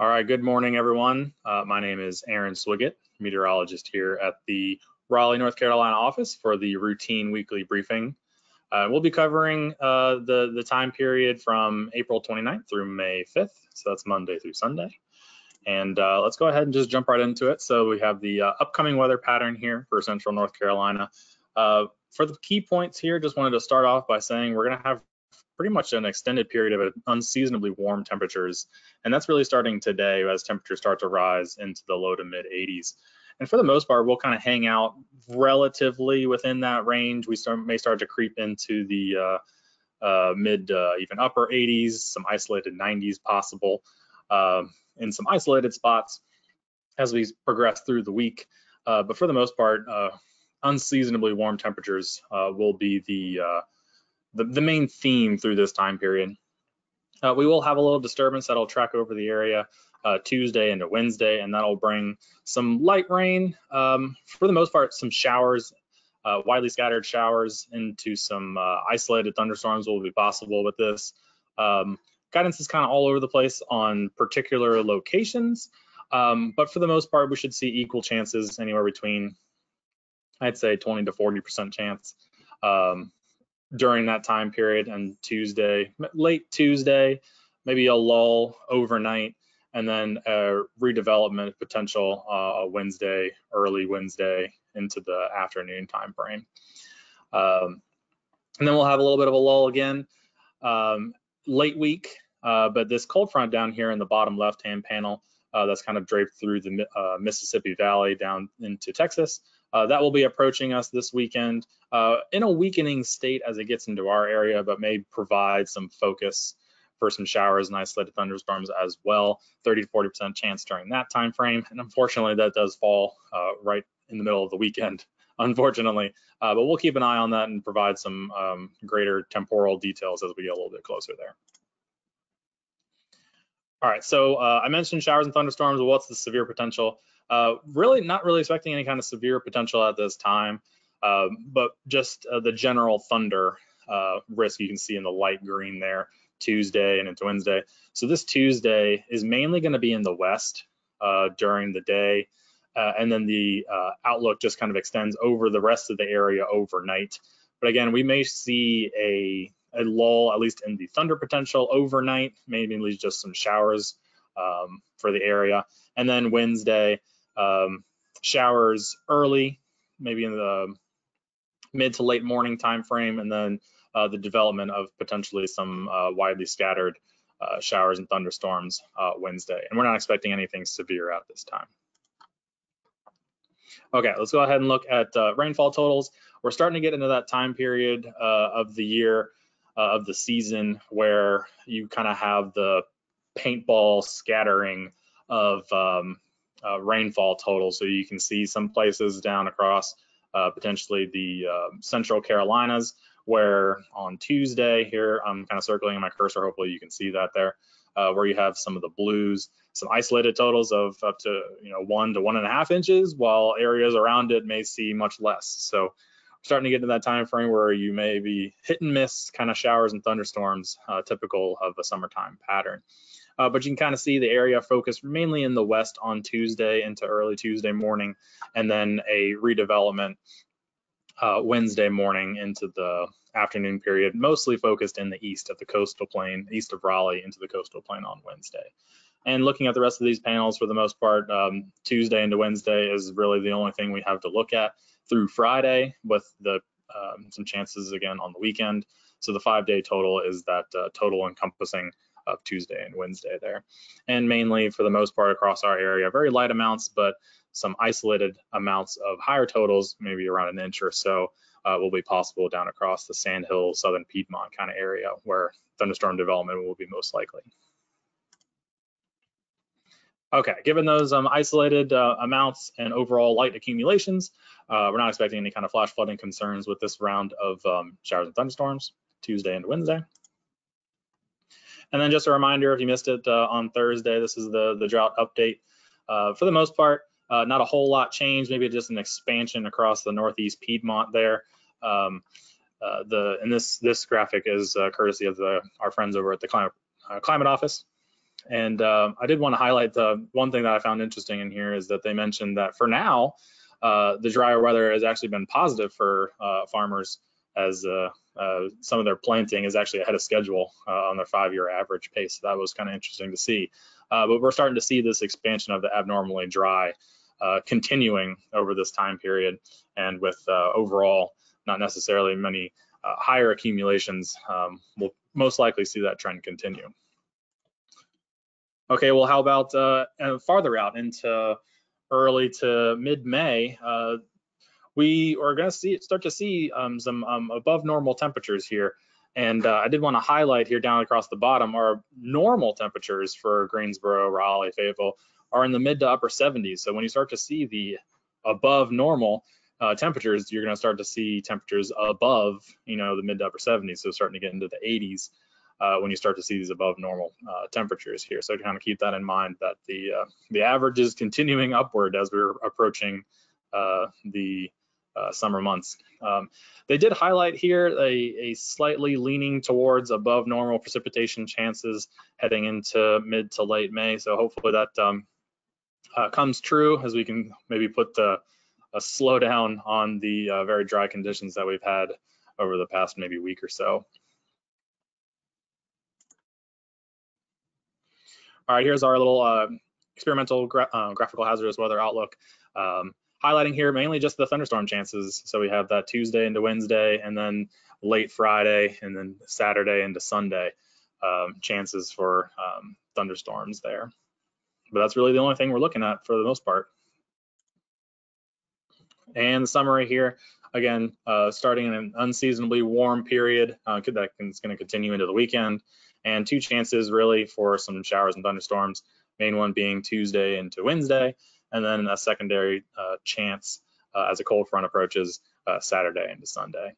All right, good morning, everyone. Uh, my name is Aaron Swiggett, meteorologist here at the Raleigh, North Carolina office for the routine weekly briefing. Uh, we'll be covering uh, the, the time period from April 29th through May 5th, so that's Monday through Sunday. And uh, let's go ahead and just jump right into it. So we have the uh, upcoming weather pattern here for Central North Carolina. Uh, for the key points here, just wanted to start off by saying we're going to have pretty much an extended period of unseasonably warm temperatures. And that's really starting today as temperatures start to rise into the low to mid 80s. And for the most part, we'll kind of hang out relatively within that range. We start, may start to creep into the uh, uh, mid, uh, even upper 80s, some isolated 90s possible um, in some isolated spots as we progress through the week. Uh, but for the most part, uh, unseasonably warm temperatures uh, will be the the, the main theme through this time period. Uh, we will have a little disturbance that'll track over the area uh, Tuesday into Wednesday, and that'll bring some light rain. Um, for the most part, some showers, uh, widely scattered showers into some uh, isolated thunderstorms will be possible with this. Um, guidance is kind of all over the place on particular locations, um, but for the most part, we should see equal chances anywhere between, I'd say 20 to 40% chance um, during that time period and Tuesday, late Tuesday, maybe a lull overnight, and then a redevelopment potential uh, Wednesday, early Wednesday into the afternoon time frame. Um, and then we'll have a little bit of a lull again um, late week, uh, but this cold front down here in the bottom left-hand panel uh, that's kind of draped through the uh, Mississippi Valley down into Texas uh, that will be approaching us this weekend uh, in a weakening state as it gets into our area, but may provide some focus for some showers and isolated thunderstorms as well. 30 to 40% chance during that time frame. And unfortunately, that does fall uh, right in the middle of the weekend, unfortunately. Uh, but we'll keep an eye on that and provide some um, greater temporal details as we get a little bit closer there. All right, so uh, I mentioned showers and thunderstorms. What's the severe potential? Uh, really not really expecting any kind of severe potential at this time, uh, but just uh, the general thunder uh, risk you can see in the light green there Tuesday and into Wednesday. So this Tuesday is mainly going to be in the west uh, during the day. and then the outlook just kind of extends over the rest of the area overnight. But again, we may see a a lull, at least in the thunder potential overnight, maybe just some showers um, for the area. And then Wednesday, um, showers early, maybe in the mid to late morning time frame, and then uh, the development of potentially some uh, widely scattered uh, showers and thunderstorms uh, Wednesday. And we're not expecting anything severe at this time. Okay, let's go ahead and look at uh, rainfall totals. We're starting to get into that time period uh, of the year, of the season, where you kind of have the paintball scattering of um, uh, rainfall total. So you can see some places down across uh, potentially the uh, central Carolinas where on Tuesday here, I'm kind of circling my cursor, hopefully you can see that there, uh, where you have some of the blues, some isolated totals of up to you know one to one and a half inches, while areas around it may see much less. So starting to get into that time frame where you may be hit and miss kind of showers and thunderstorms, uh, typical of a summertime pattern. Uh, but you can kind of see the area focused mainly in the west on Tuesday into early Tuesday morning, and then a redevelopment uh, Wednesday morning into the afternoon period, mostly focused in the east of the coastal plain, east of Raleigh into the coastal plain on Wednesday. And looking at the rest of these panels, for the most part, um, Tuesday into Wednesday is really the only thing we have to look at through Friday with the um, some chances again on the weekend. So the five day total is that uh, total encompassing of Tuesday and Wednesday there. And mainly for the most part across our area, very light amounts, but some isolated amounts of higher totals, maybe around an inch or so, uh, will be possible down across the Sandhill, Southern Piedmont kind of area where thunderstorm development will be most likely. Okay, given those um, isolated uh, amounts and overall light accumulations, uh, we're not expecting any kind of flash flooding concerns with this round of um, showers and thunderstorms, Tuesday and Wednesday. And then just a reminder, if you missed it uh, on Thursday, this is the, the drought update. Uh, for the most part, uh, not a whole lot changed, maybe just an expansion across the Northeast Piedmont there. Um, uh, the and this this graphic is courtesy of the our friends over at the climate climate office. And uh, I did want to highlight the one thing that I found interesting in here is that they mentioned that for now, uh, the drier weather has actually been positive for uh, farmers as uh, uh, some of their planting is actually ahead of schedule on their five-year average pace. That was kind of interesting to see. but we're starting to see this expansion of the abnormally dry continuing over this time period, and with overall not necessarily many higher accumulations, um, we'll most likely see that trend continue. Okay, well, how about uh, farther out into early to mid-May? Uh, we are going to see start to see um, some um, above normal temperatures here. And uh, I did want to highlight here down across the bottom our normal temperatures for Greensboro, Raleigh, Fayetteville are in the mid to upper 70s. So when you start to see the above normal uh, temperatures, you're going to start to see temperatures above, you know, the mid to upper 70s. So starting to get into the 80s uh, when you start to see these above normal uh, temperatures here. So kind of keep that in mind that the uh, the average is continuing upward as we're approaching uh, the uh, summer months. Um, they did highlight here a, a, slightly leaning towards above normal precipitation chances heading into mid to late May. So hopefully that um, uh, comes true as we can maybe put the, a slowdown on the very dry conditions that we've had over the past maybe week or so. All right, here's our little uh, experimental gra uh, graphical hazardous weather outlook. Um, highlighting here mainly just the thunderstorm chances. So we have that Tuesday into Wednesday and then late Friday and then Saturday into Sunday um, chances for um, thunderstorms there. But that's really the only thing we're looking at for the most part. And the summary here, again, uh, starting in an unseasonably warm period uh, that is going to continue into the weekend and two chances really for some showers and thunderstorms, main one being Tuesday into Wednesday, and then a secondary uh, chance uh, as a cold front approaches uh, Saturday into Sunday.